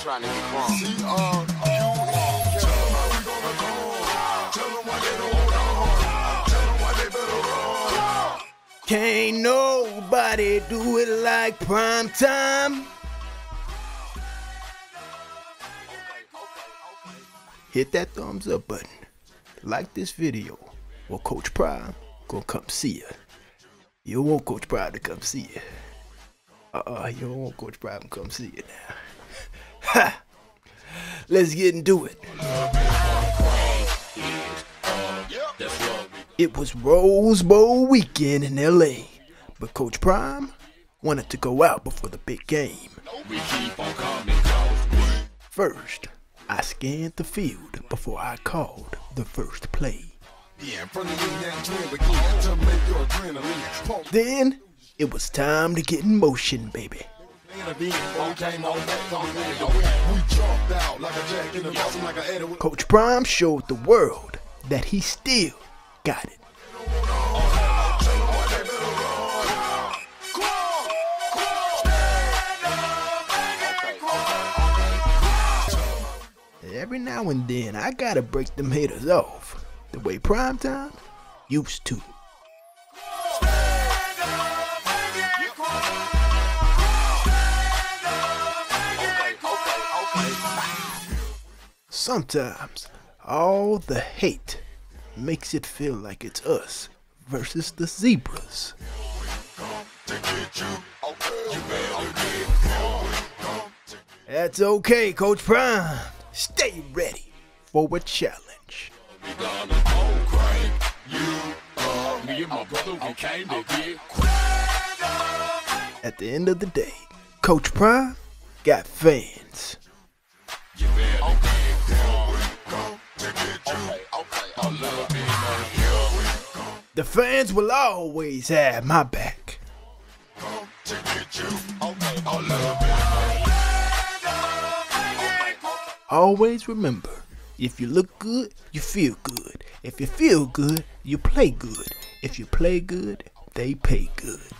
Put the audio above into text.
trying to get wrong. Can't nobody do it like prime time. Hit that thumbs up button. Like this video, or Coach Prime gonna come see you. You want Coach Prime to come see you. Uh-uh, you don't want Coach Prime to come see you now. Let's get into it. It was Rose Bowl weekend in LA, but Coach Prime wanted to go out before the big game. First, I scanned the field before I called the first play. Then, it was time to get in motion, baby. Coach Prime showed the world that he still got it. Every now and then, I gotta break them haters off. The way Primetime used to. Sometimes, all the hate makes it feel like it's us versus the zebras. That's okay, Coach Prime. Stay ready for a challenge. At the end of the day, Coach Prime got fans. The fans will always have my back. Always remember, if you look good, you feel good. If you feel good, you play good. If you play good, they pay good.